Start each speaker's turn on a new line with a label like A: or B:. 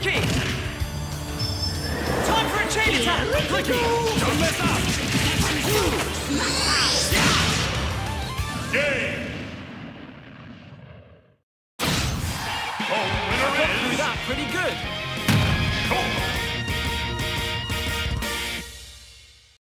A: Clicky! Time for a chain attack! Clicky! Don't mess up!
B: Game! Oh, winner is...
A: That pretty good!